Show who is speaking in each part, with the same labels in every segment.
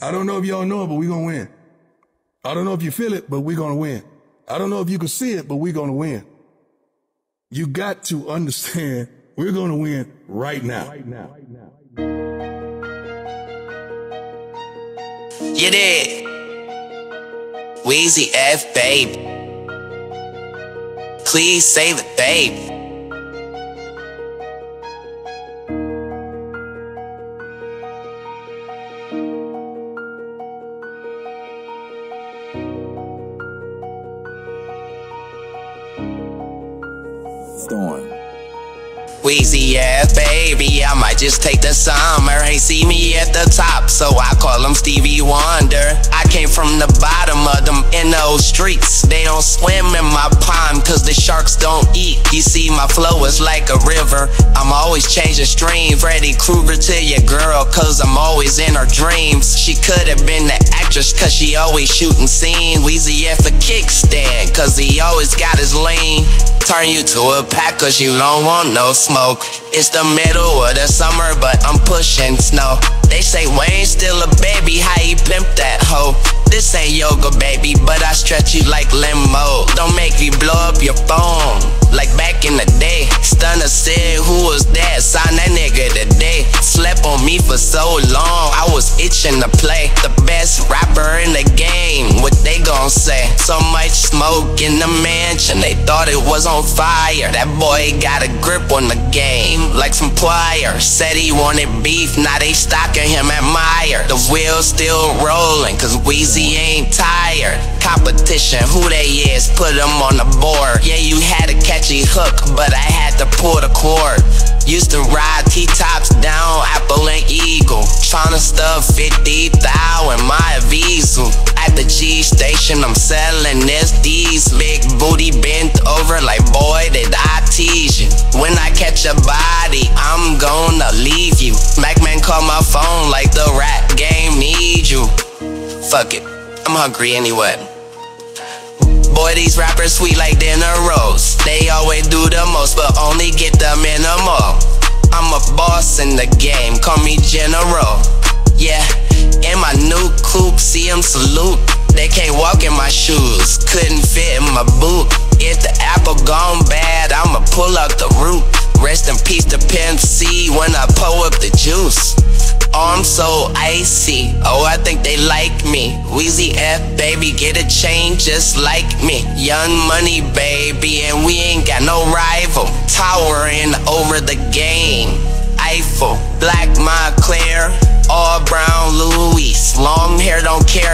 Speaker 1: I don't know if y'all know it, but we're gonna win. I don't know if you feel it, but we're gonna win. I don't know if you can see it, but we're gonna win. You got to understand we're gonna win right now. Right now.
Speaker 2: You did. Weezy F, babe. Please save it, babe.
Speaker 3: Storm.
Speaker 2: Weezy, ass baby, I might just take the summer. Ain't see me at the top, so I call him Stevie Wonder. I came from the bottom of them in those streets. They don't swim in my pond, cause the sharks don't eat. You see, my flow is like a river. I'm always changing stream. Freddy Krueger to your girl, cause I'm always in her dreams. She could have been the actress, cause she always shooting scene. Weezy F a kickstand, cause he always got his lane. Turn you to a pack, cause you don't want no smoke. It's the middle of the summer, but I'm pushing snow. They say Wayne still a baby, how he pimp that hoe? This ain't yoga, baby, but I stretch you like limo. Don't make me blow up your phone. Like back in the day, Stunner said, Who was that me for so long, I was itching to play. The best rapper in the game, what they gon' say? So much smoke in the mansion, they thought it was on fire. That boy got a grip on the game, like some pliers. Said he wanted beef, now they stocking him at Meijer. The wheels still rolling, cause Weezy ain't tired. Competition, who they is, put them on the board. Yeah, you had a catchy hook, but I had to pull the cord. Used to ride and Tryna stuff 50 thou in my Visa. At the G station, I'm selling this D's. Big booty bent over like, boy, did I tease you. When I catch a body, I'm gonna leave you. Mack Maine call my phone like the rap game need you. Fuck it, I'm hungry anyway. Boy, these rappers sweet like dinner rolls. They always do the most, but only get the minimal. I'm a boss in the game, call me General. My new coupe, see 'em salute. They can't walk in my shoes, couldn't fit in my boot. If the apple gone bad, I'ma pull out the root. Rest in peace to Pimp C when I pull up the juice. Oh, I'm so icy. Oh, I think they like me. Weezy F, baby, get a chain just like me. Young money, baby, and we ain't got no rival. Towering over the game. Eiffel, black Moncler, all brown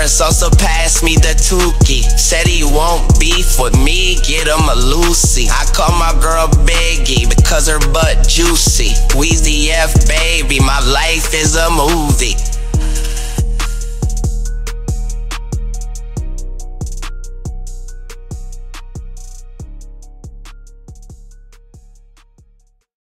Speaker 2: don't care, so so pass me the Tukey. Said he won't beef with me, get him a Lucy. I call my girl Biggie because her butt juicy. Weezy F baby, my life is a movie.